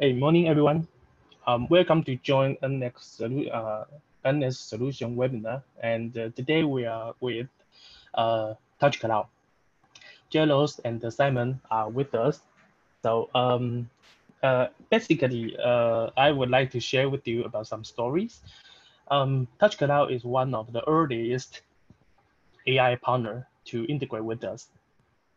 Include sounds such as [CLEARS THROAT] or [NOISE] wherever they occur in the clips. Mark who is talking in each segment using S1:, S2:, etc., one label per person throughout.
S1: Hey, morning everyone. Um, welcome to join NX, uh, NX Solution webinar. And uh, today we are with uh, Touch Cloud. Jelos and Simon are with us. So um, uh, basically, uh, I would like to share with you about some stories. Um, Touch Cloud is one of the earliest AI partner to integrate with us.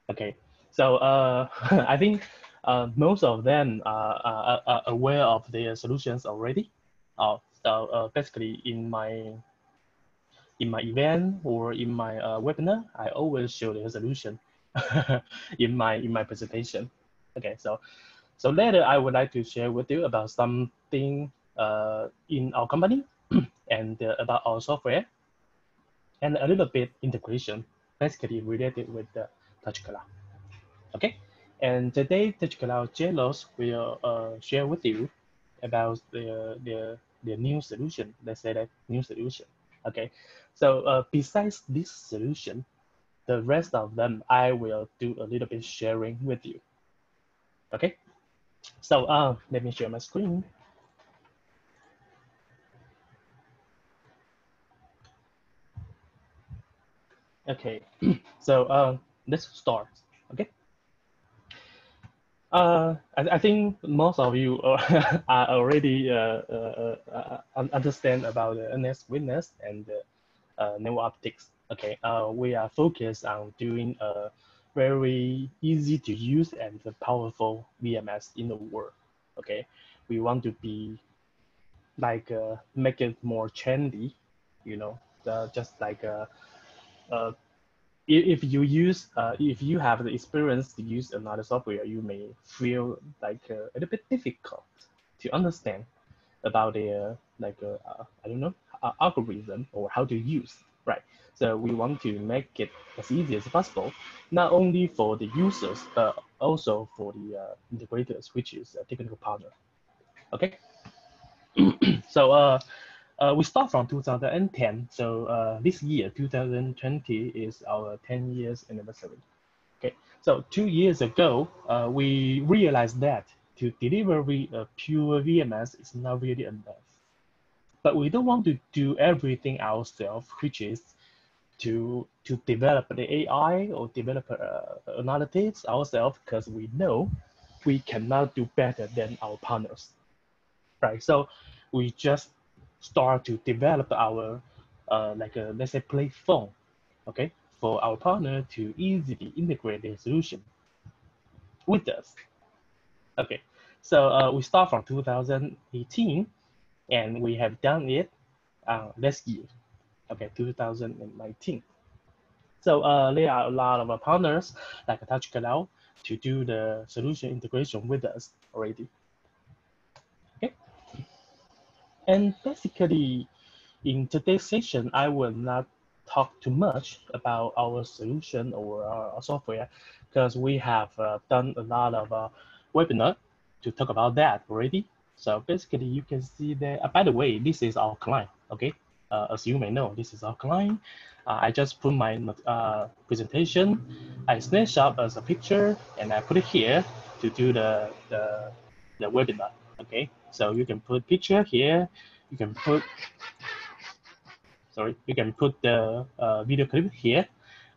S1: Okay, so uh, [LAUGHS] I think uh, most of them are, are, are, aware of their solutions already. Uh, uh, basically in my in my event or in my uh, webinar, I always show the solution [LAUGHS] in my in my presentation. Okay, so so later I would like to share with you about something uh, in our company [CLEARS THROAT] and uh, about our software and a little bit integration, basically related with the Touch Cloud. Okay. And today, TouchCloud Jelos will uh, share with you about the, the, the new solution. Let's say that new solution. Okay. So uh, besides this solution, the rest of them, I will do a little bit sharing with you. Okay. So uh, let me share my screen. Okay. [CLEARS THROAT] so uh, let's start. Uh, I, I, think most of you [LAUGHS] are, already uh, uh, uh, understand about the NX witness and uh, Network Optix. Okay, uh, we are focused on doing a very easy to use and powerful VMS in the world. Okay, we want to be like make it more trendy, you know, just like a if you use uh, if you have the experience to use another software, you may feel like uh, a little bit difficult to understand about the like uh, uh I don't know uh, algorithm or how to use right. So we want to make it as easy as possible, not only for the users but also for the uh, integrators, which is a technical partner. Okay. [CLEARS THROAT] so uh, we start from 2010. So uh, this year, 2020, is our 10 years anniversary. Okay, so two years ago, uh, we realized that to deliver a pure VMS is not really enough. But we don't want to do everything ourselves, which is to to develop the AI or develop uh, analytics ourselves, because we know we cannot do better than our partners, right? So we just start to develop our uh, like a, let's say platform, okay, for our partner to easily integrate their solution with us. Okay, so uh, we start from 2018 and we have done it uh, last year, okay, 2019. So uh, there are a lot of partners like Touch Cloud to do the solution integration with us already. And basically, in today's session, I will not talk too much about our solution or our software because we have uh, done a lot of uh, webinar to talk about that already. So basically, you can see that, uh, by the way, this is our client, okay? Uh, as you may know, this is our client. Uh, I just put my uh, presentation, I snapshot as a picture, and I put it here to do the, the, the webinar, okay? So you can put picture here. You can put, sorry, you can put the uh, video clip here.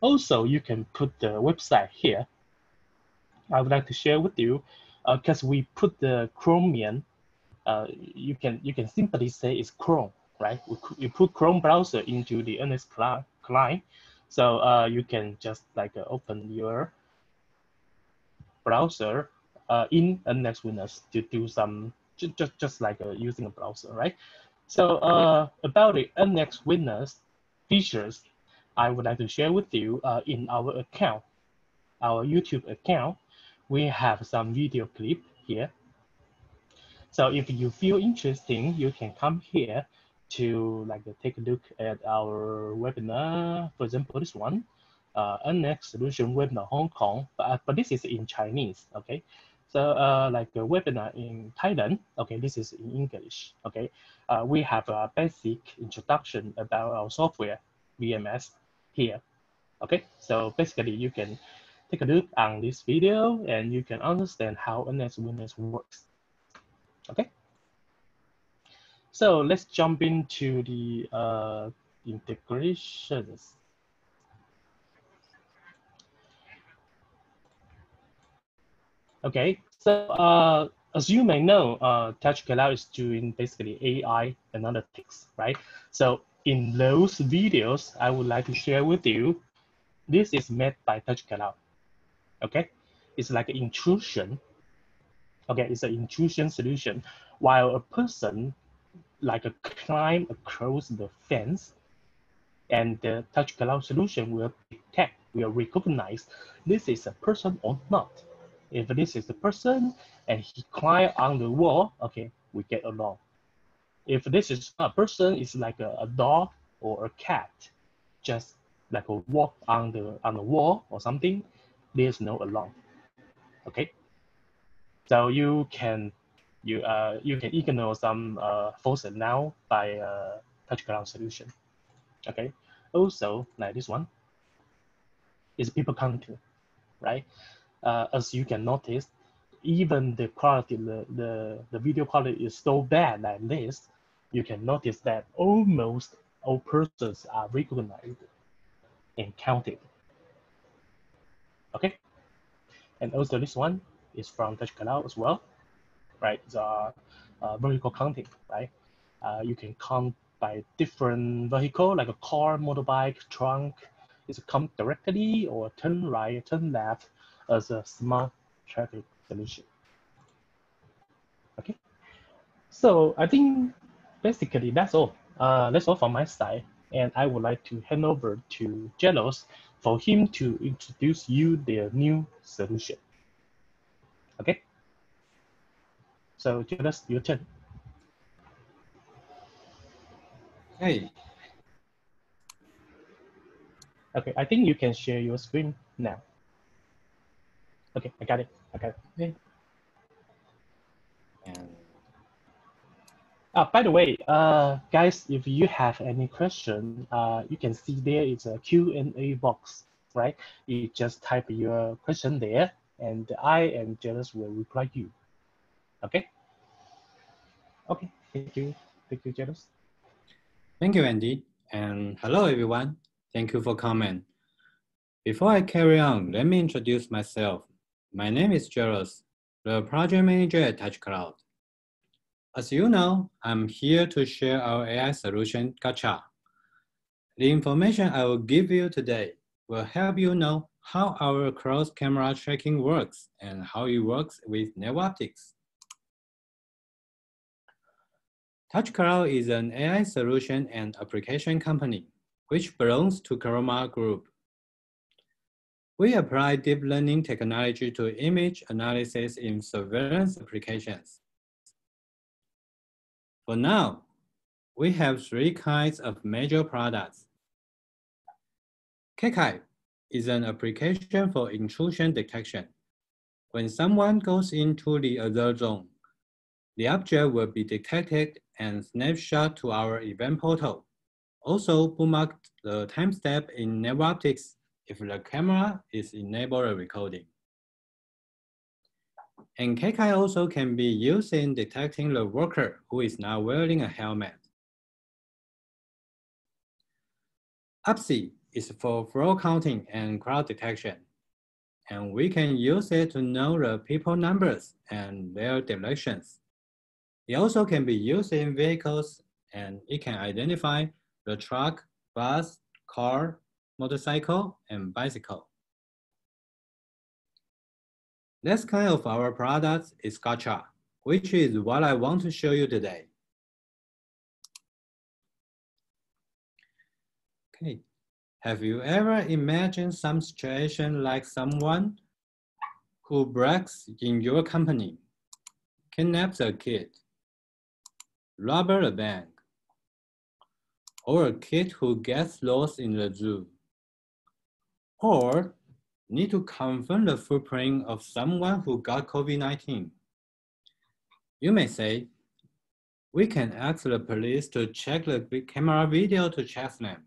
S1: Also, you can put the website here. I would like to share with you because uh, we put the Chromium. Uh, you can you can simply say it's Chrome, right? We, you put Chrome browser into the NX client, so uh, you can just like uh, open your browser uh, in NX Witness to do some just, just like uh, using a browser, right? So uh, about the NX Witness features, I would like to share with you uh, in our account, our YouTube account, we have some video clip here. So if you feel interesting, you can come here to like take a look at our webinar. For example, this one, uh, NX Solution Webinar Hong Kong, but, but this is in Chinese, okay? So uh, like a webinar in Thailand, okay, this is in English, okay. Uh, we have a basic introduction about our software, VMS here, okay. So basically you can take a look on this video and you can understand how NX Witness works, Okay. So let's jump into the uh, integrations. Okay, so uh, as you may know, uh, is doing basically AI analytics, right? So in those videos, I would like to share with you, this is made by Touch Cloud, okay? It's like an intrusion, okay? It's an intrusion solution. While a person like a climb across the fence and the touch cloud solution will detect, will recognize this is a person or not. If this is the person and he climb on the wall, okay, we get along. If this is a person, it's like a, a dog or a cat, just like a walk on the on the wall or something, there's no alarm. Okay. So you can you uh you can ignore some uh false now by uh touch cloud solution. Okay. Also, like this one is people counting, right? Uh, as you can notice, even the quality, the, the, the video quality is so bad like this, you can notice that almost all persons are recognized and counted. Okay. And also this one is from Touch as well, right? The uh, vehicle counting, right? Uh, you can count by different vehicle like a car, motorbike, trunk. It's come directly or turn right, turn left as a smart traffic solution. Okay, so I think basically that's all. Uh, that's all from my side, and I would like to hand over to Jelos for him to introduce you their new solution. Okay. So Jelos, your turn.
S2: Hey,
S1: Okay, I think you can share your screen now. Okay, I got it. I got it.
S2: and
S1: Uh, by the way, uh, guys, if you have any question, uh, you can see there is a Q&A box, right? You just type your question there, and I and Jelos will reply you. Okay? Okay, thank you. Thank you, Jelos.
S2: thank you, Andy. And hello, everyone. Thank you for coming. Before I carry on, let me introduce myself. My name is Jairus, the project manager at TouchCloud. As you know, I'm here to share our AI solution, Gacha. The information I will give you today will help you know how our cross-camera tracking works and how it works with NetOptics. TouchCloud is an AI solution and application company which belongs to Chroma Group. We apply deep learning technology to image analysis in surveillance applications. For now, we have three kinds of major products. KEKAI is an application for intrusion detection. When someone goes into the other zone, the object will be detected and snapshot to our event portal. Also, bookmark the timestamp in NetOptics if the camera is enabled recording. And KEKAI also can be used in detecting the worker who is not wearing a helmet. UPSI is for flow counting and crowd detection. And we can use it to know the people numbers and their directions. It also can be used in vehicles and it can identify the truck, bus, car, motorcycle, and bicycle. Next kind of our product is Gacha, which is what I want to show you today. Okay, have you ever imagined some situation like someone who breaks in your company, kidnaps a kid, rob a bank, or a kid who gets lost in the zoo, or need to confirm the footprint of someone who got COVID-19. You may say, we can ask the police to check the camera video to check them.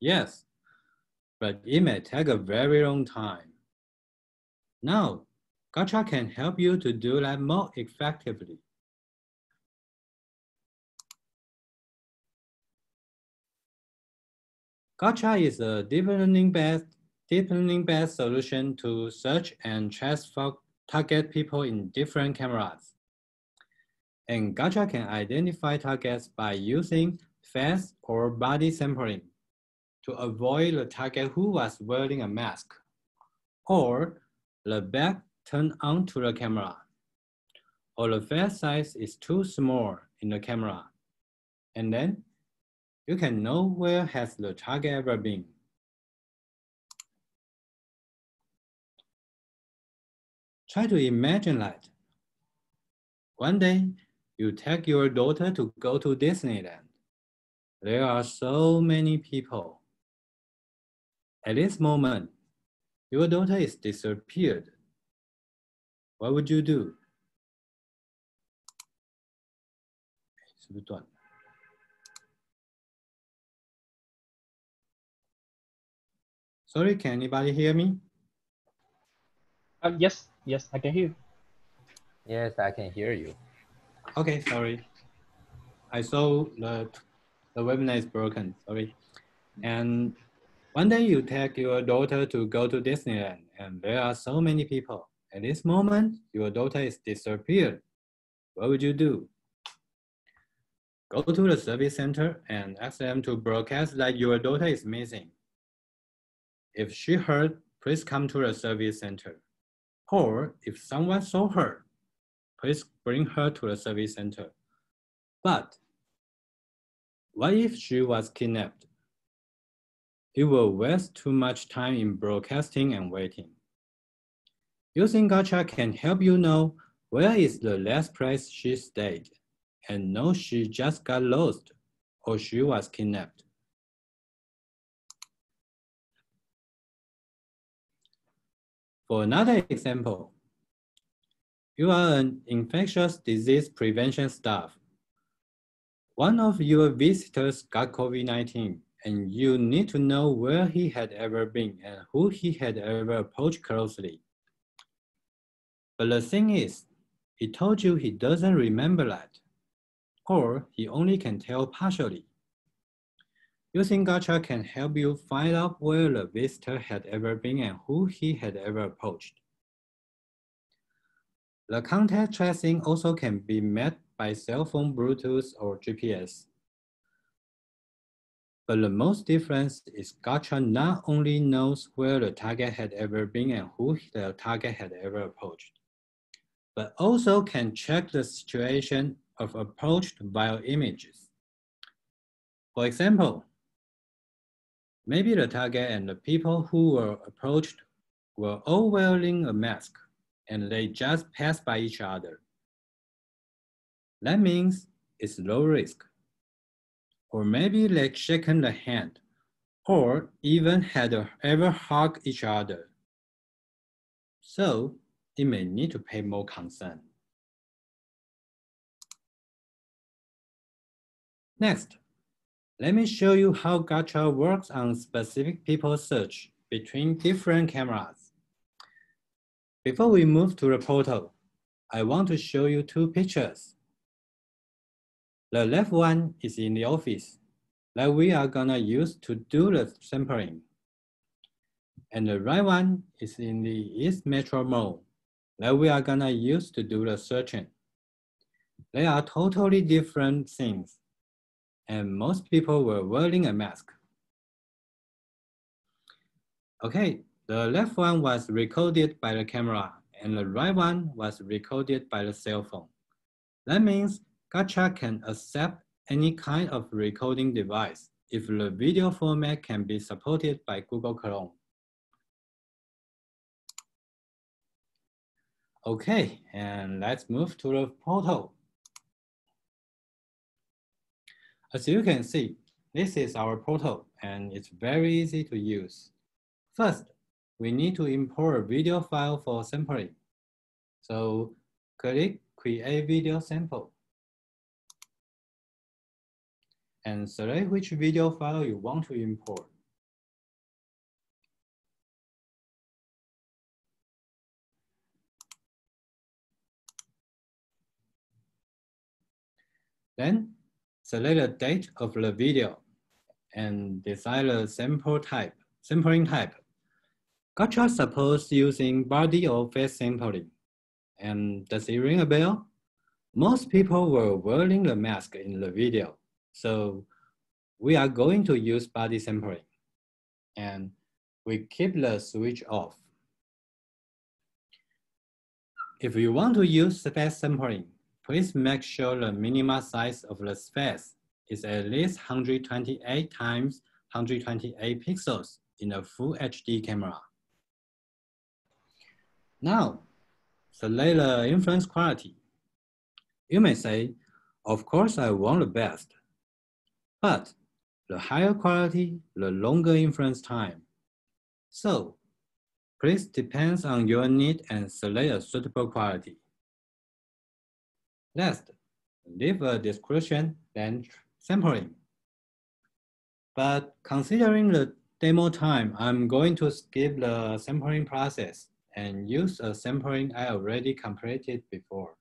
S2: Yes, but it may take a very long time. Now, Gacha can help you to do that more effectively. Gacha is a deep learning-based based deep learning based solution to search and for target people in different cameras. And Gotcha can identify targets by using face or body sampling to avoid the target who was wearing a mask or the back turned onto the camera or the face size is too small in the camera. And then you can know where has the target ever been. Try to imagine that. One day, you take your daughter to go to Disneyland. There are so many people. At this moment, your daughter is disappeared. What would you do? 是不是断了？Sorry, can anybody hear me?
S1: Uh, yes, yes, I can hear. You.
S3: Yes, I can hear you.
S2: Okay, sorry. I saw the the webinar is broken. Sorry. And one day you take your daughter to go to Disneyland, and there are so many people. At this moment, your daughter is disappeared. What would you do? Go to the service center and ask them to broadcast that your daughter is missing. If she heard, please come to the service center. Or if someone saw her, please bring her to the service center. But what if she was kidnapped? It will waste too much time in broadcasting and waiting. Using Gotcha can help you know where is the last place she stayed and know she just got lost or she was kidnapped. For another example, you are an infectious disease prevention staff. One of your visitors got COVID-19 and you need to know where he had ever been and who he had ever approached closely. But the thing is, he told you he doesn't remember that, or he only can tell partially. Using Gotcha can help you find out where the visitor had ever been and who he had ever approached. The contact tracing also can be met by cell phone Bluetooth or GPS. But the most difference is Gotcha not only knows where the target had ever been and who the target had ever approached, but also can check the situation of approached via images. For example, Maybe the target and the people who were approached were all wearing a mask and they just passed by each other. That means it's low risk. Or maybe they shaken the hand or even had ever hug each other. So it may need to pay more concern. Next, let me show you how Gotcha works on specific people search between different cameras. Before we move to the portal, I want to show you two pictures. The left one is in the office that we are gonna use to do the sampling. And the right one is in the East Metro Mall that we are gonna use to do the searching. They are totally different things and most people were wearing a mask. Okay, the left one was recorded by the camera and the right one was recorded by the cell phone. That means Gacha can accept any kind of recording device if the video format can be supported by Google Chrome. Okay, and let's move to the portal. As you can see, this is our portal and it's very easy to use. First, we need to import a video file for sampling. So click create video sample and select which video file you want to import. Then select the date of the video and decide the sample type, sampling type. Gotcha supports using body or face sampling. And does it ring a bell? Most people were wearing the mask in the video, so we are going to use body sampling. And we keep the switch off. If you want to use face sampling, please make sure the minimum size of the space is at least 128 times 128 pixels in a full HD camera. Now, select the inference quality. You may say, of course I want the best, but the higher quality, the longer inference time. So, please depends on your need and select a suitable quality. Next, leave a description, then sampling. But considering the demo time, I'm going to skip the sampling process and use a sampling I already completed before.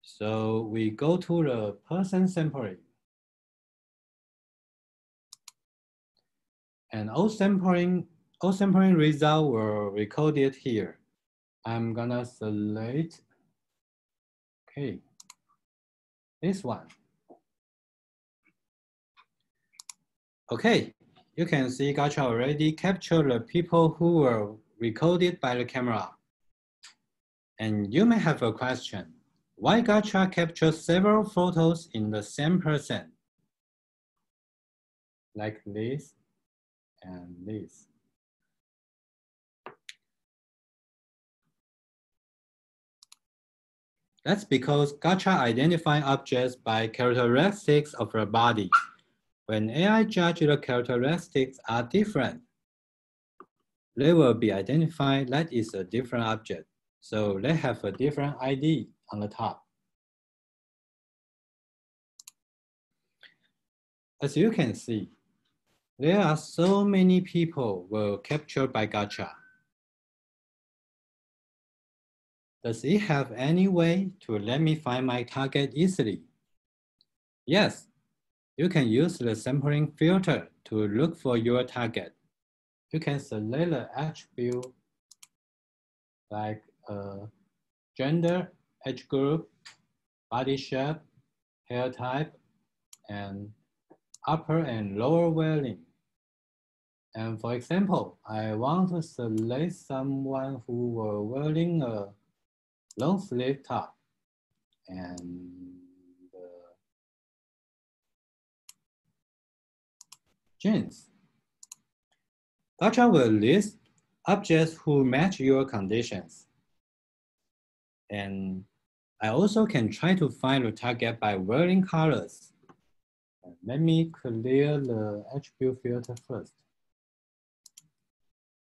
S2: So we go to the person sampling. And all sampling, all sampling results were recorded here. I'm gonna select Okay, this one. Okay, you can see Gacha already captured the people who were recorded by the camera. And you may have a question, why Gacha captured several photos in the same person? Like this and this. That's because Gacha identify objects by characteristics of the body. When AI judge the characteristics are different, they will be identified that is a different object. So they have a different ID on the top. As you can see, there are so many people were captured by Gacha. Does it have any way to let me find my target easily? Yes, you can use the sampling filter to look for your target. You can select the attribute like uh, gender, age group, body shape, hair type, and upper and lower wearing. And for example, I want to select someone who were wearing a long sleeve top and uh, jeans. Gacha will list objects who match your conditions. And I also can try to find the target by wearing colors. Let me clear the attribute filter first.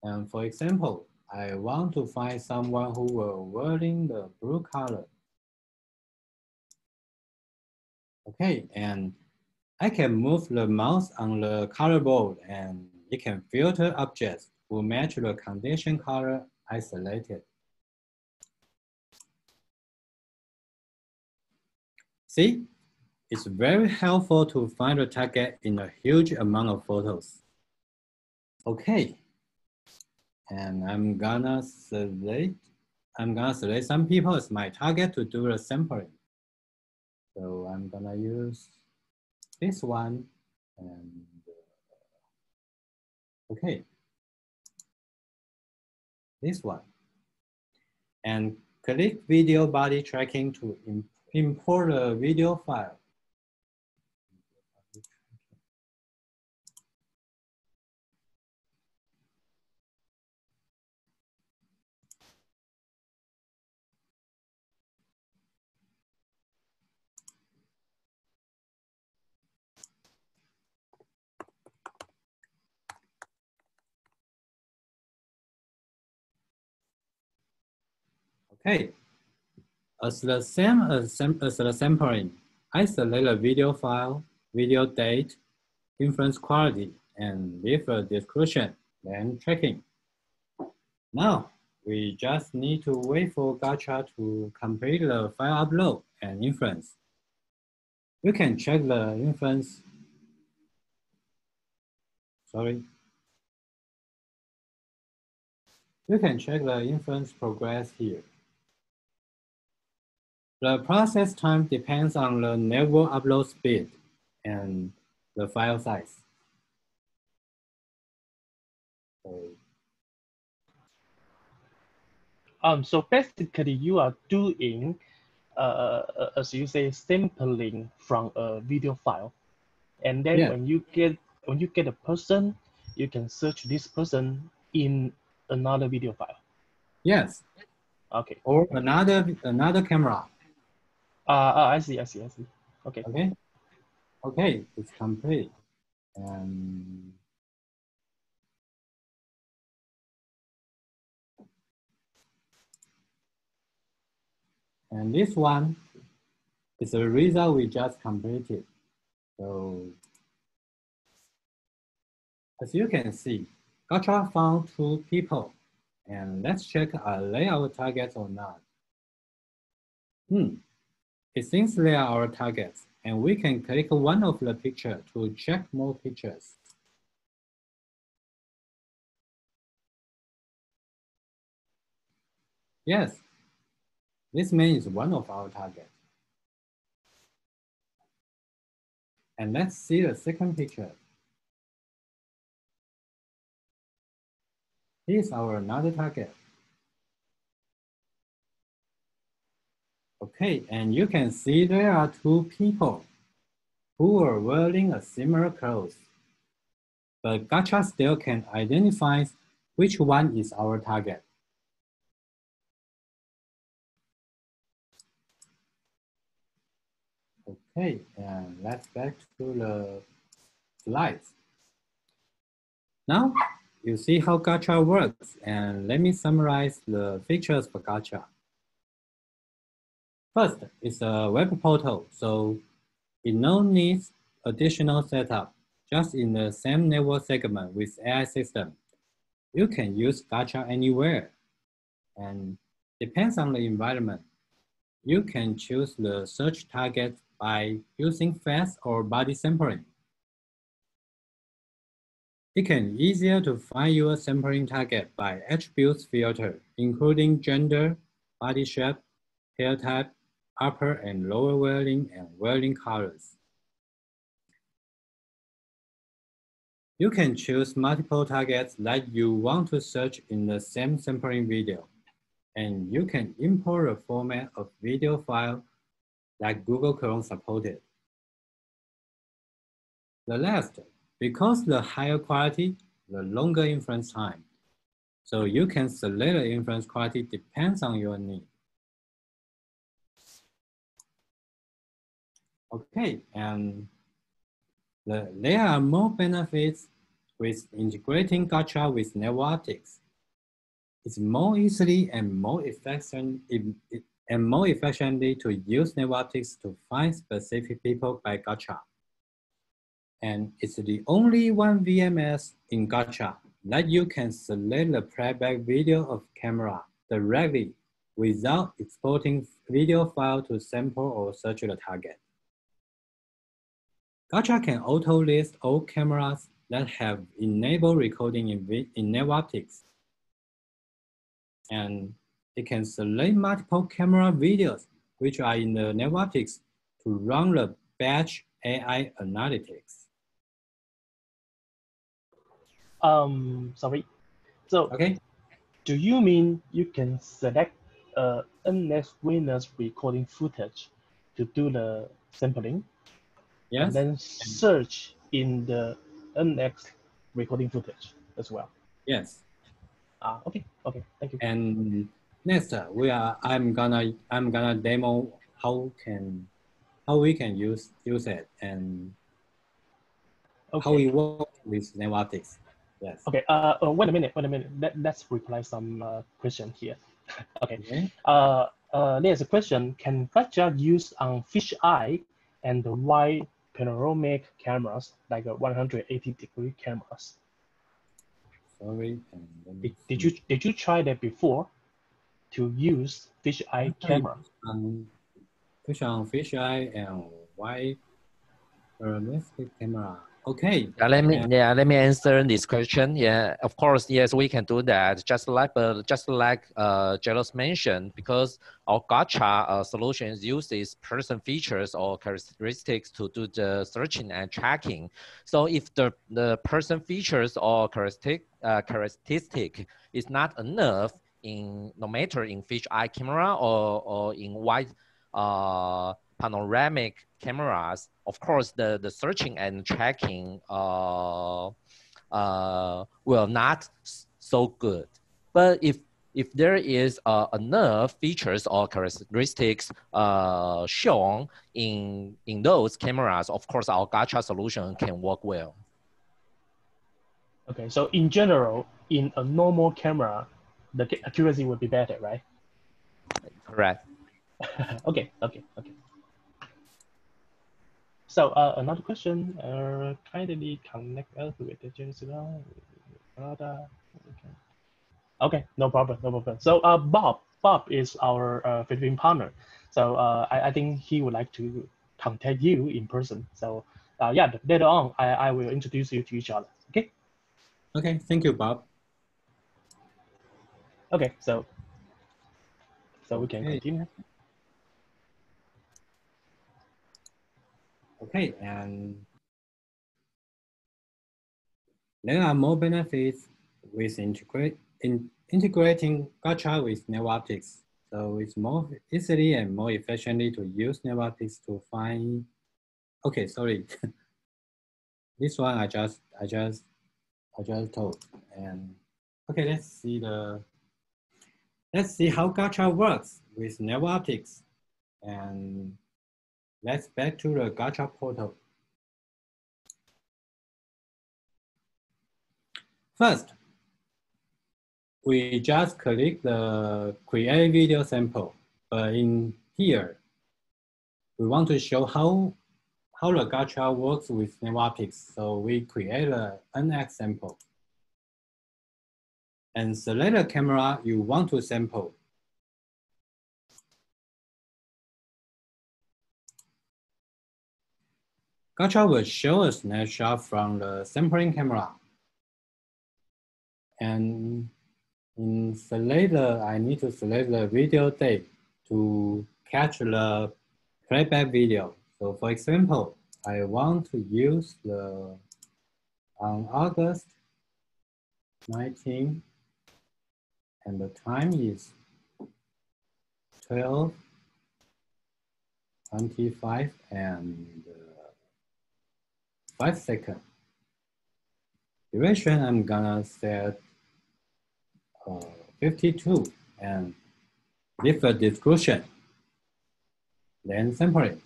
S2: And for example, I want to find someone who will wearing the blue color. Okay, and I can move the mouse on the color board and it can filter objects who match the condition color I selected. See, it's very helpful to find the target in a huge amount of photos. Okay, and I'm gonna select, I'm gonna select some people as my target to do the sampling. So I'm gonna use this one and uh, okay, this one. And click video body tracking to import a video file. Okay, as uh, the same uh, as, uh, as the sampling, I select a video file, video date, inference quality, and leave a description, then tracking. Now, we just need to wait for Gacha to complete the file upload and inference. You can check the inference. Sorry. You can check the inference progress here. The process time depends on the network upload speed and the file size. So,
S1: Um, so basically you are doing, uh, uh, as you say, sampling from a video file. And then
S2: Yeah.
S1: when you get, when you get a person, you can search this person in another video file.
S2: yes,
S1: Okay.
S2: or another another camera.
S1: Uh, uh, I see, I see, I see. Okay.
S2: Okay. Okay, it's complete. And and this one is the result we just completed. So as you can see, Gotcha found two people. And let's check are they our targets or not. Hmm, it seems they are our targets, and we can click one of the picture to check more pictures. Yes, this man is one of our targets. And let's see the second picture. Here's our another target. Okay, and you can see there are two people who are wearing a similar clothes. But Gacha still can identify which one is our target. Okay, and let's back to the slides. Now, you see how Gacha works, and let me summarize the features for Gacha. First, it's a web portal, so it no needs additional setup. Just in the same network segment with AI system, you can use Gacha anywhere. And depends on the environment. You can choose the search target by using face or body sampling. It can easier to find your sampling target by attributes filter, including gender, body shape, hair type, upper and lower wearing and wearing colors. You can choose multiple targets that you want to search in the same sampling video. And you can import a format of video file that Google Chrome supported. The last, because the higher quality, the longer inference time. So you can select the inference quality depends on your need. Okay, and the, there are more benefits with integrating Gacha with networks. It's more easily and more efficient and more efficiently to use networks to find specific people by Gacha. And it's the only one VMS in Gacha that you can select the playback video of camera directly without exporting video file to sample or search the target. Gacha can auto list all cameras that have enabled recording in, in networks. And it can select multiple camera videos which are in the networks to run the batch AI analytics.
S1: Um, sorry. So
S2: Okay,
S1: do you mean you can select a NX Witness recording footage to do the sampling
S2: yes,
S1: and then search in the NX recording footage as well?
S2: yes.
S1: Ah, okay, okay, thank you.
S2: And next, uh, we are, I'm gonna, I'm gonna demo how can, how we can use, use it and
S1: okay.
S2: how we work with networks. Yes.
S1: Okay. Uh, uh, wait a minute. Wait a minute. Let, let's reply some uh, question here. [LAUGHS] okay.
S2: Okay.
S1: Uh, uh, there's a question. Can Gacha use on fisheye and wide panoramic cameras, like a 180 degree cameras?
S2: Sorry. And let me
S1: Did, did you did you try that before to use fisheye camera?
S2: Um, fish on fish eye and wide Realistic camera. Okay.
S3: Yeah, let me
S2: Yeah.
S3: yeah. let me answer this question. Yeah, of course, yes, we can do that. Just like uh, just like uh, Jelos mentioned, because our Gacha uh, solutions uses person features or characteristics to do the searching and tracking. So if the the person features or characteristic uh, characteristic is not enough in no matter in fish eye camera or or in wide uh, panoramic cameras, of course, the, the searching and tracking uh, uh, will not so good. But if if there is uh, enough features or characteristics uh, shown in in those cameras, of course, our gacha solution can work well.
S1: Okay, so in general, in a normal camera, the accuracy would be better, right?
S3: Correct. [LAUGHS]
S1: okay, okay, okay. So uh, another question, uh, kindly connect us with the Jerusalem, Okay. okay, no problem, no problem. So uh, Bob, Bob is our uh, Philippine partner. So uh, I, I think he would like to contact you in person. So uh, yeah, later on, I, I will introduce you to each other. Okay.
S2: Okay, thank you, Bob.
S1: Okay. So so we can
S2: Okay.
S1: continue.
S2: Okay, and there are more benefits with integrate, in, integrating Gacha with NetOptics. So it's more easily and more efficiently to use NetOptics to find, okay, sorry. [LAUGHS] this one I just, I just, I just told. And okay, let's see the, let's see how Gacha works with NetOptics. And Let's back to the Gacha portal. First, we just click the create video sample. But in here, we want to show how, how the Gacha works with NetOptics. So we create a NX sample. And select the camera you want to sample. Gacha will show a snapshot from the sampling camera. And in select the, I need to select the video date to catch the playback video. So for example, I want to use the on August 19 and the time is 12 25 and 5 seconds. Duration, I'm gonna set uh, 52 and leave a description, then sampling.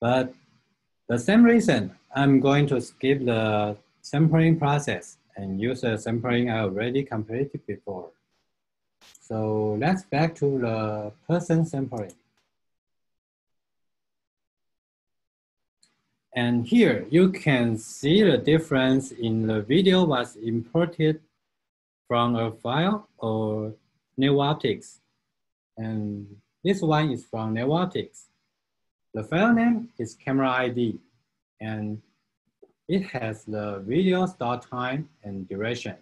S2: But the same reason, I'm going to skip the sampling process and use the sampling I already completed before. So let's back to the person sampling. And here you can see the difference in the video was imported from a file or NetOptics. And this one is from NetOptics. The file name is camera ID and it has the video start time and duration.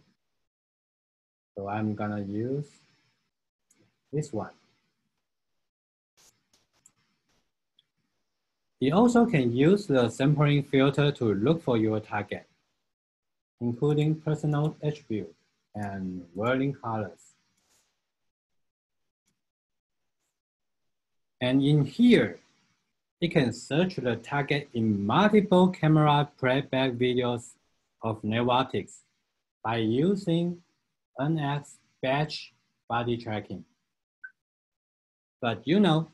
S2: So I'm gonna use this one. You also can use the sampling filter to look for your target, including personal attribute and whirling colors. And in here, you can search the target in multiple camera playback videos of NetOptics by using NX batch body tracking. But you know,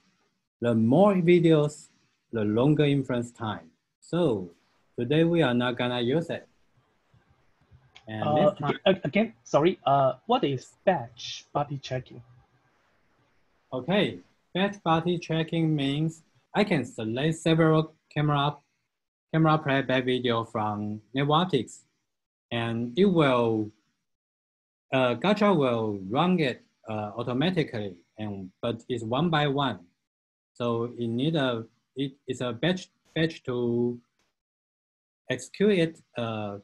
S2: the more videos, the longer inference time. So today we are not gonna use it. And
S1: Uh, again, sorry. Uh, what is batch body checking?
S2: okay, batch body tracking means I can select several camera camera playback video from NetOptics, and it will uh, Gacha will run it uh, automatically, and but it's one by one. So it need a it is a batch batch to execute it. Uh,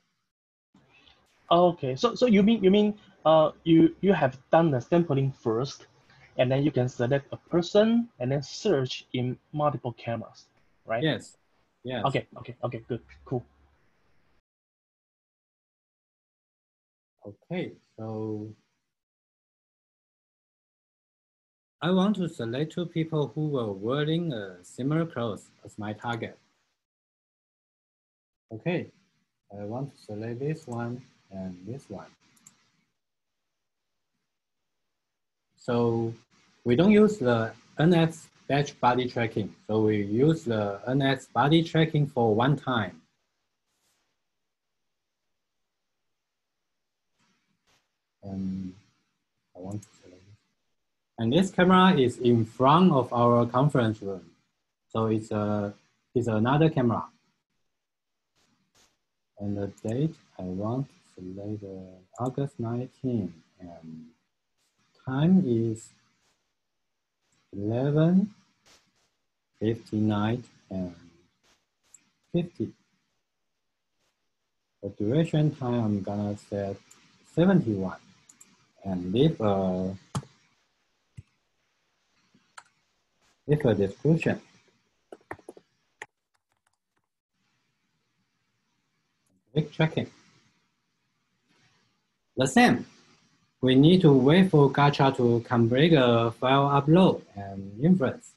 S1: Okay, so so you mean you mean uh you you have done the sampling first, and then you can select a person and then search in multiple cameras, right?
S2: yes, yes.
S1: Okay, okay, okay, good, cool.
S2: Okay, so I want to select two people who were wearing a similar clothes as my target. Okay, I want to select this one and this one. So we don't use the NX batch body tracking. So we use the NX body tracking for one time. And I want to. And this camera is in front of our conference room. So it's a it's another camera. And the date I want to select August 19 and time is 11 59 and 50 the duration time i'm gonna set 71 and leave a a description click tracking the same. We need to wait for Gacha to complete a file upload and inference.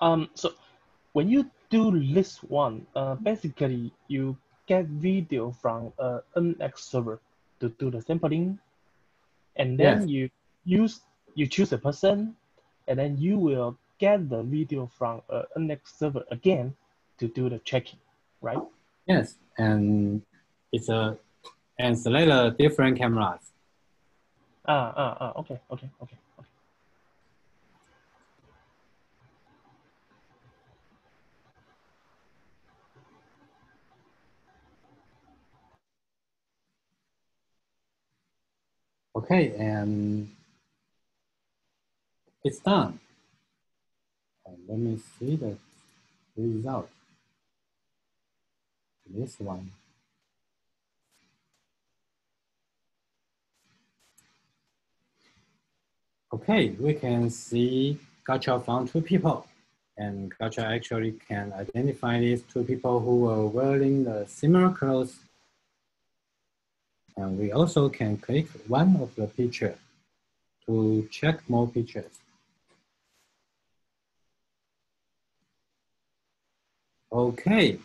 S1: Um, so when you do this one, uh, basically you get video from a NX server to do the sampling, and then
S2: Yes.
S1: you use you choose a person, and then you will get the video from a NX server again to do the checking, right?
S2: Yes, and it's a and select a different cameras.
S1: Ah, ah, ah, okay, okay, okay, okay.
S2: And it's done. And let me see the result. This one. Okay, we can see Gacha found two people. And Gacha actually can identify these two people who were wearing the similar clothes. And we also can click one of the picture to check more pictures. Okay.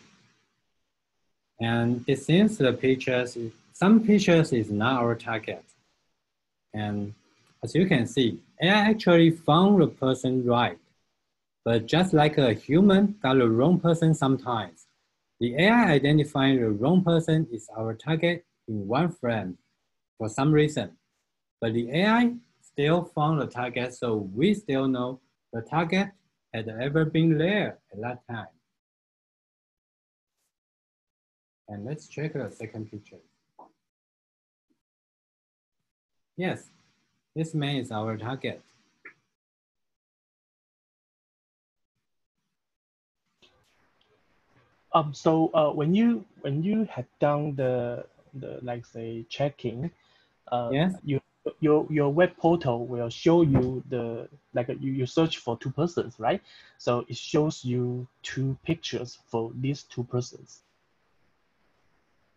S2: And it seems the pictures, some pictures is not our target. And as you can see, AI actually found the person right. But just like a human got the wrong person sometimes, the AI identifying the wrong person is our target in one frame for some reason. But the AI still found the target, so we still know the target had ever been there at that time. And let's check the second picture. Yes, this man is our target.
S1: Um, so uh, when you when you had done the the like say checking, uh,
S2: Yes.
S1: you your your web portal will show you the like you, you search for two persons, right? So it shows you two pictures for these two persons.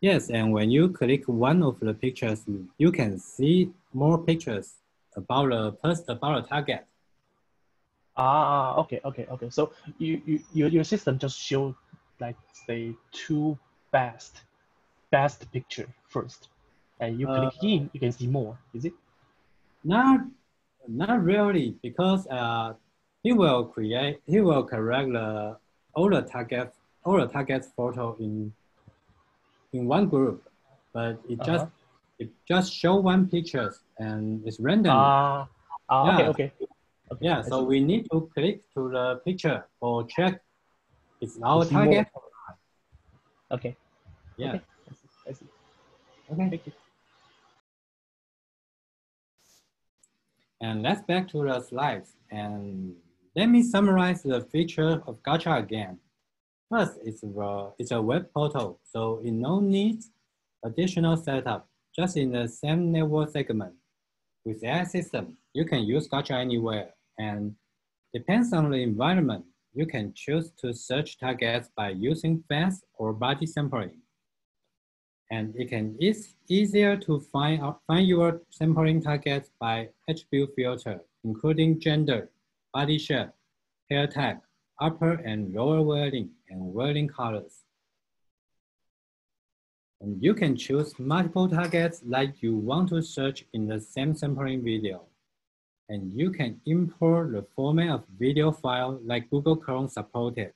S2: Yes, and when you click one of the pictures, you can see more pictures about the person, about the target.
S1: Ah, okay, okay, okay. So you, you your your system just show like say two best best picture first, and you click in, you can see more. Is it?
S2: Not, not really, because uh, he will create, he will correct the all the target, all the targets photo in in one group, but it just
S1: Uh-huh.
S2: it just show one pictures and it's random.
S1: Ah, okay,
S2: Yeah.
S1: okay. okay.
S2: yeah,
S1: I
S2: so we need to click to the picture or check it's our
S1: see more.
S2: target.
S1: Okay.
S2: Yeah.
S1: Okay.
S2: Okay.
S1: Thank you.
S2: And let's back to the slides. And let me summarize the feature of Gacha again. First, it's a, it's a web portal, so it no needs additional setup, just in the same network segment. With AI system, you can use Gacha anywhere, and depends on the environment, you can choose to search targets by using face or body sampling. And it can is easier to find, find your sampling targets by attribute filter, including gender, body shape, hair type, upper and lower wearing, and wearing colors. And you can choose multiple targets like you want to search in the same sampling video. And you can import the format of video file like Google Chrome supported.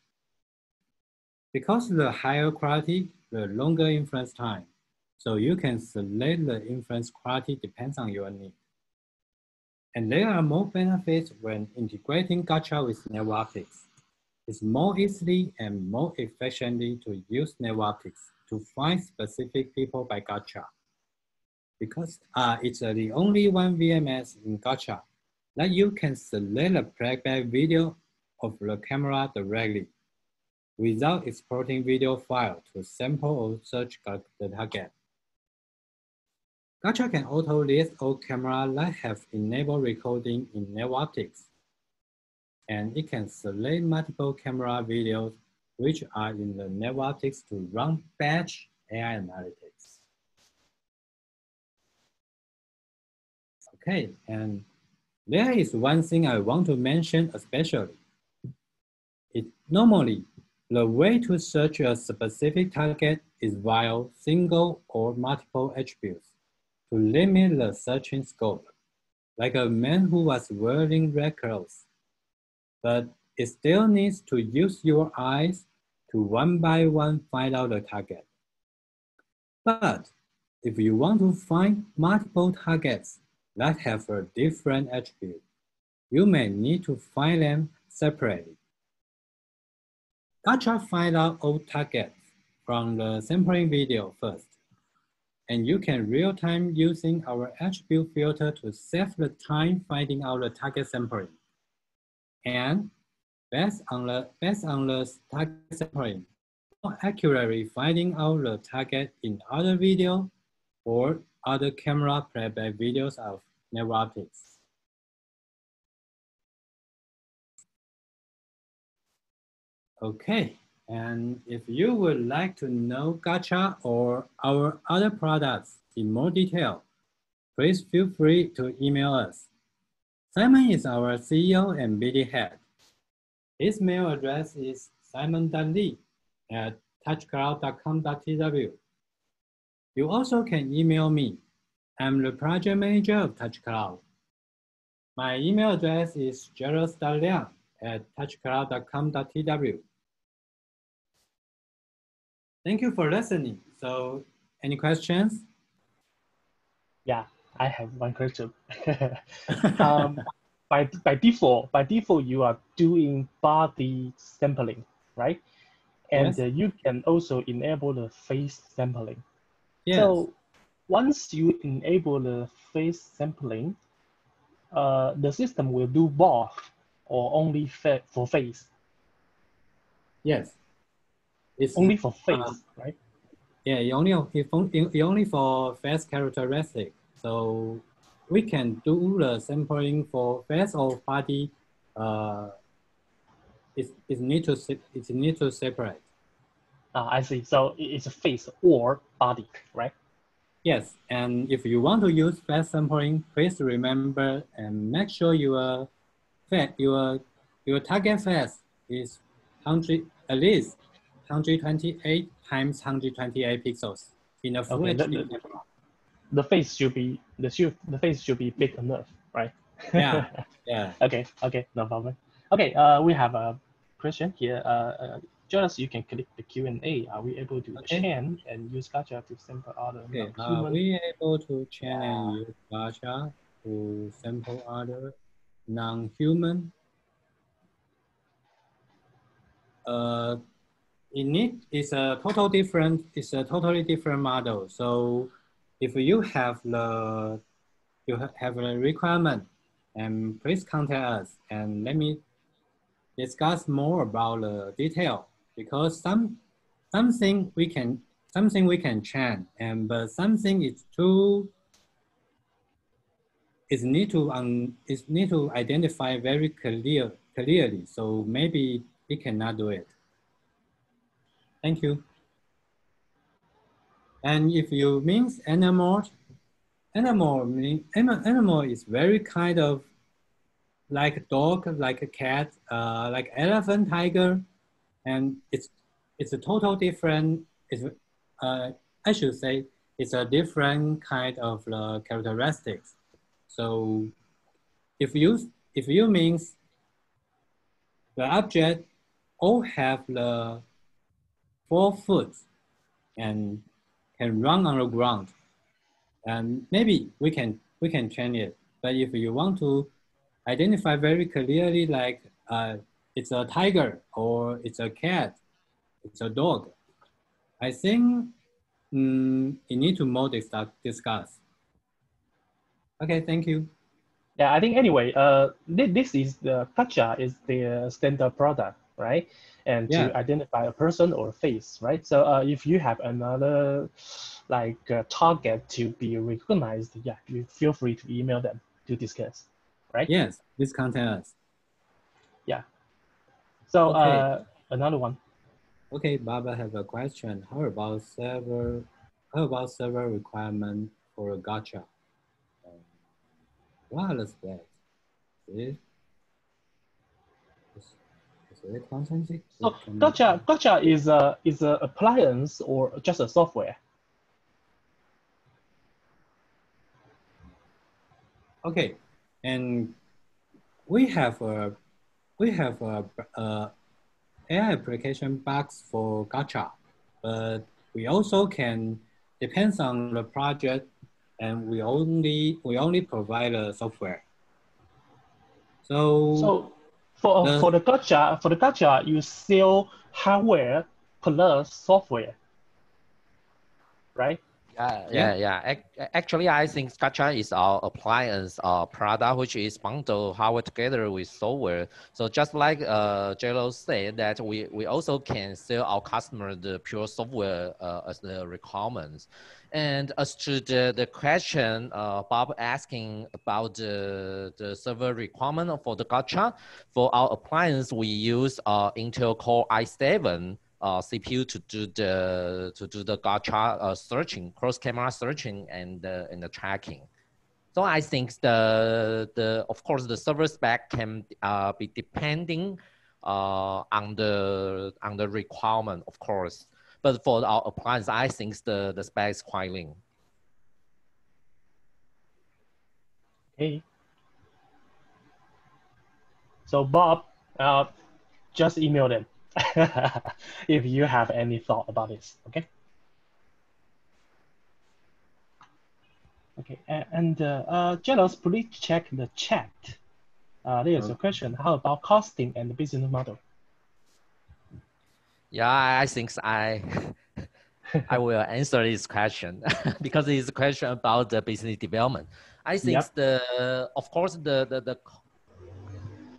S2: Because the higher quality, the longer inference time. So you can select the inference quality depends on your need. And there are more benefits when integrating Gacha with NetOptics. It's more easily and more efficiently to use NetOptics to find specific people by Gacha. Because uh, it's uh, the only one VMS in Gacha that you can select a playback video of the camera directly without exporting video file to sample or search the target. Gacha can auto list all cameras that have enabled recording in NetOptics and it can select multiple camera videos which are in the NetOptics to run batch AI analytics. Okay, and there is one thing I want to mention especially. It normally, the way to search a specific target is via single or multiple attributes to limit the searching scope, like a man who was wearing red clothes but it still needs to use your eyes to one by one find out the target. But if you want to find multiple targets that have a different attribute, you may need to find them separately. Gacha find out all targets from the sampling video first, and you can real-time using our attribute filter to save the time finding out the target sampling. And based on the, based on the target sampling, more accurately finding out the target in other video or other camera playback videos of NetOptics. Okay, and if you would like to know Gacha or our other products in more detail, please feel free to email us. Simon is our CEO and BD head. His mail address is simon.lee at touchcloud.com.tw. You also can email me. I'm the project manager of TouchCloud. My email address is gerald.liang at touchcloud.com.tw. Thank you for listening. So any questions?
S1: Yeah, I have one question. [LAUGHS] um, by, by default, by default, you are doing body sampling, right? And yes. uh, you can also enable the face sampling. Yes. So once you enable the face sampling, uh, the system will do both or only fa for face?
S2: Yes.
S1: It's only for face, uh, right?
S2: Yeah, only, if only, only for face characteristic. So we can do the sampling for face or body. Uh, it, it need to it need to separate.
S1: Uh, I see. So it's a face or body, right?
S2: Yes, and if you want to use face sampling, please remember and make sure your your your target face is 100 at least 128 times 128 pixels in a full okay, HD camera
S1: the face should be the should the face should be big enough, right?
S2: Yeah. [LAUGHS] yeah.
S1: okay. Okay. No problem. Okay. Uh, we have a question here. Uh, uh just you can click the Q and A. Are we able to okay. chain and use Gacha to sample other
S2: okay. Are we able to chain and use Gacha to sample other non-human? Uh, it need is a total different. It's a totally different model. So if you have the you have a requirement, and please contact us and let me discuss more about the detail because some something we can something we can change and but something is too is need to um is need to identify very clear clearly so maybe we cannot do it thank you and if you means animal animal mean animal is very kind of like a dog, like a cat, uh, like elephant, tiger, and it's it's a total different. It's uh, I should say it's a different kind of the characteristics. So if you if you means the object all have the four foot and can run on the ground, and maybe we can we can train it. But if you want to identify very clearly like uh, it's a tiger or it's a cat, it's a dog. I think um, you need to more discuss. Okay, thank you.
S1: Yeah, I think anyway, uh, this is the Gacha is the standard product, right? And yeah. to identify a person or a face, right? So uh, if you have another like uh, target to be recognized, yeah, you feel free to email them to discuss right?
S2: Yes, this contact us.
S1: Yeah. So okay. uh, another one.
S2: Okay, Baba have a question. How about server? How about server requirement for a gacha? Um, what is that? Is, is, is it content?
S1: So gacha, gacha is a is a appliance or just a software?
S2: Okay, and we have a we have a, a AI application box for Gacha, but we also can depends on the project, and we only we only provide a software. So
S1: so for the, for the Gacha for the Gacha you sell hardware plus software, right?
S3: Yeah, yeah, yeah. Actually, I think Gacha is our appliance uh, product, which is bundle hardware together with software. So just like uh, Jelos said, that we, we also can sell our customer the pure software uh, as the requirements. And as to the, the question uh, Bob asking about the, the server requirement for the Gacha, for our appliance, we use uh, Intel Core i7 uh, CPU to do the to do the gacha uh, searching, cross camera searching, and uh, and the tracking. So I think the the of course the server spec can uh, be depending uh, on the on the requirement, of course. But for our appliance, I think the the spec is quite lean.
S1: Okay. So Bob, uh, just email them. [LAUGHS] if you have any thought about this, okay? Okay, and uh, uh, Jelos, please check the chat. Uh, there's a question, how about costing and the business model?
S3: Yeah, I think I [LAUGHS] I will answer this question [LAUGHS] because it's a question about the business development. I think yep. the of course the, the the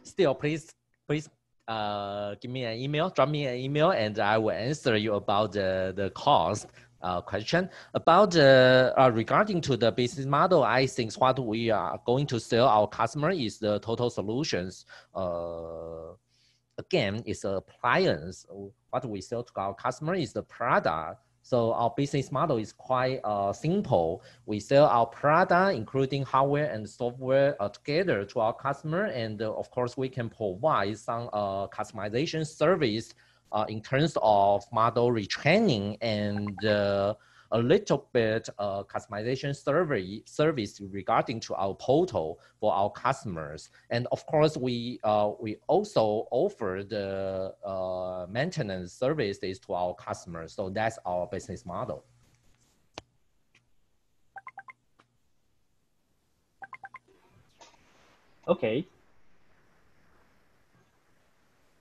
S3: still please please uh, give me an email, drop me an email, and I will answer you about the, the cost uh, question. About uh, uh, regarding to the business model, I think what we are going to sell our customer is the total solutions. Uh, again, it's appliance. What we sell to our customer is the product so our business model is quite uh, simple. We sell our product, including hardware and software uh, together to our customer. And uh, of course, we can provide some uh, customization service uh, in terms of model retraining and uh, a little bit uh, customization survey service regarding to our portal for our customers. And of course, we uh, we also offer the uh, maintenance services to our customers. So that's our business model.
S1: Okay.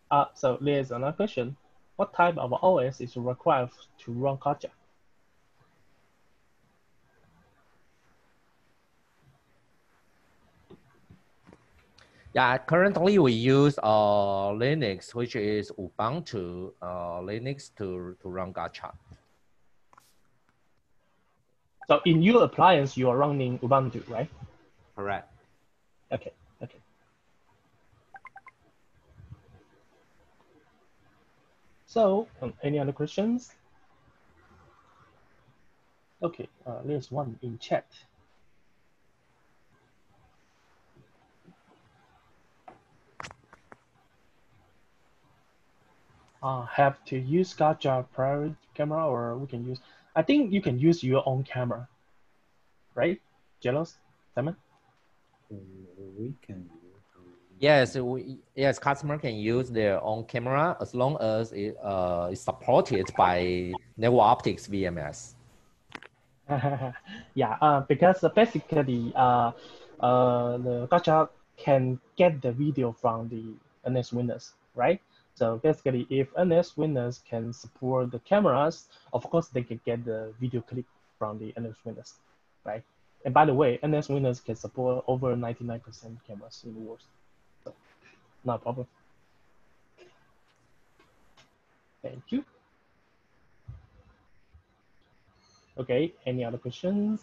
S1: Uh, so there's another question. What type of OS is required to run Gacha?
S3: Yeah, currently we use uh, Linux, which is Ubuntu uh, Linux to, to run Gacha.
S1: So in your appliance, you are running Ubuntu, right?
S3: Correct.
S1: Okay, okay. So, um, any other questions? Okay, uh, there's one in chat. Uh, have to use Gacha private camera or we can use, I think you can use your own camera, right? Jelos, Simon?
S2: We can.
S3: Yes, we, yes, customer can use their own camera as long as it uh, is supported by Network Optix VMS. [LAUGHS]
S1: yeah, uh, because uh, basically uh, uh, the Gacha can get the video from the NX Witness, right? So basically, if NX Witness can support the cameras, of course they can get the video clip from the NX Witness, right? And by the way, NX Witness can support over 99% cameras in the world. So not a problem. Thank you. Okay, any other questions?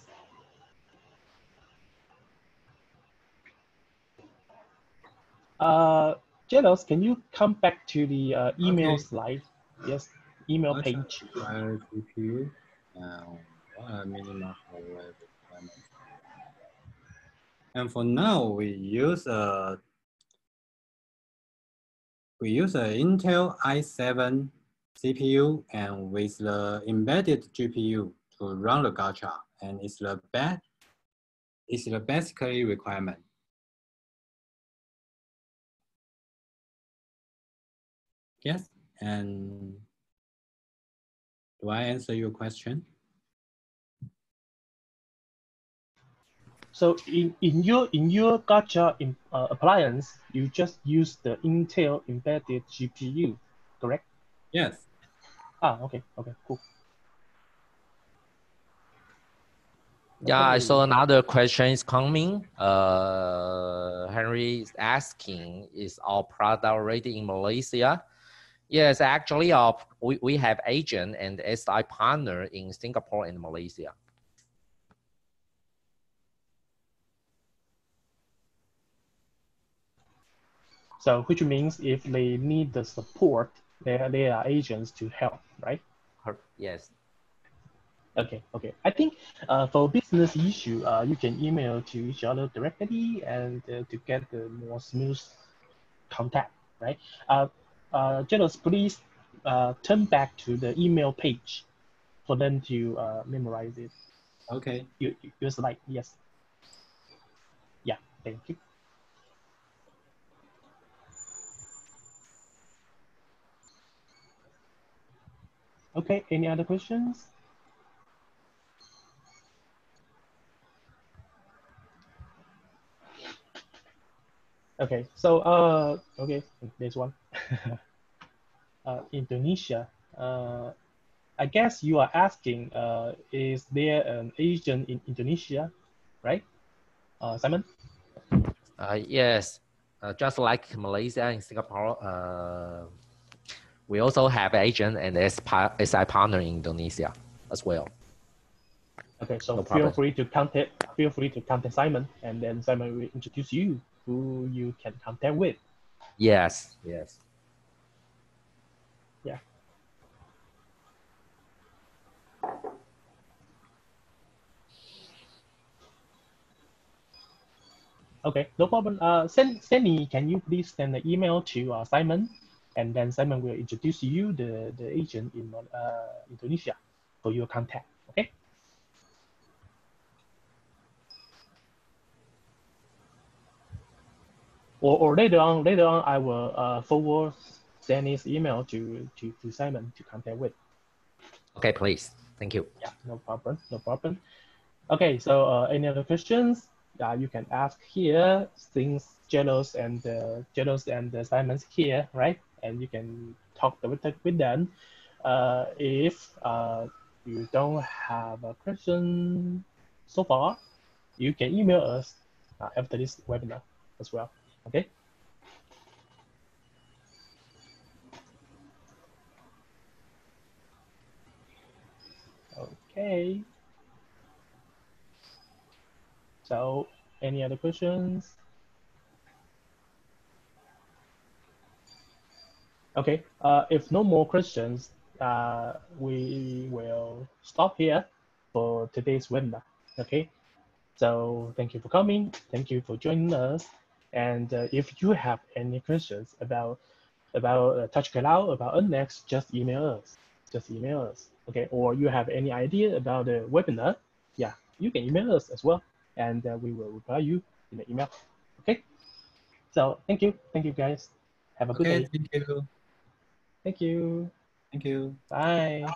S1: Uh, Jelos, can you come back to the uh, email
S2: Okay.
S1: slide? Yes, email page.
S2: GPU and what are minimum hardware requirements. And for now, we use a we use a Intel i7 CPU and with the embedded GPU to run the Gacha, and it's the best it's the basically requirement. Yes, and do I answer your question?
S1: So in, in your in your Gacha in, uh, appliance, you just use the Intel embedded GPU, correct?
S2: Yes.
S1: Ah, okay, okay, cool.
S3: Yeah, I saw another question is coming. Uh, Henry is asking, is our product already in Malaysia? Yes, actually, our, we, we have agent and SI partner in Singapore and Malaysia.
S1: So which means if they need the support, there there are agents to help, right?
S3: Yes.
S1: Okay, okay. I think uh, for business issue, uh, you can email to each other directly and uh, to get the more smooth contact, right? Uh, Jelos, please uh, turn back to the email page for them to uh, memorize it.
S2: Okay.
S1: Your, your slide, yes. Yeah, thank you. Okay, any other questions? Okay, so uh, okay, there's one. [LAUGHS] uh, Indonesia. Uh, I guess you are asking, uh, is there an agent in Indonesia, right? Uh, Simon?
S3: Uh, yes, uh, just like Malaysia and Singapore, uh, we also have agent and SI partner in Indonesia as well.
S1: Okay, so
S3: No
S1: feel free to contact feel free to contact Simon, and then Simon will introduce you who you can contact with.
S3: Yes, yes.
S1: Yeah. Okay, no problem. Uh, send Sandy, can you please send the email to uh, Simon, and then Simon will introduce you the the agent in uh, Indonesia for your contact. Okay. Or, or later on, later on, I will uh, forward Sandy's email to, to, to Simon to contact with.
S3: Okay, please. Thank you.
S1: Yeah, no problem, no problem. Okay, so uh, any other questions? Uh, you can ask here since Jelos and uh, Jelos and uh, Simon's here, right? And you can talk with, with them. Uh, if uh, you don't have a question so far, you can email us uh, after this webinar as well. Okay. Okay. So, any other questions? Okay, uh, if no more questions, uh, we will stop here for today's webinar. Okay, so thank you for coming. Thank you for joining us. And uh, if you have any questions about about uh, Touch Cloud, about Nx, just email us. Just email us. Okay, or you have any idea about the webinar, yeah, you can email us as well, and uh, we will reply you in the email. Okay. So thank you, thank you guys. Have a good
S2: Okay,
S1: day.
S2: thank you.
S1: Thank you.
S2: Thank you.
S1: Bye.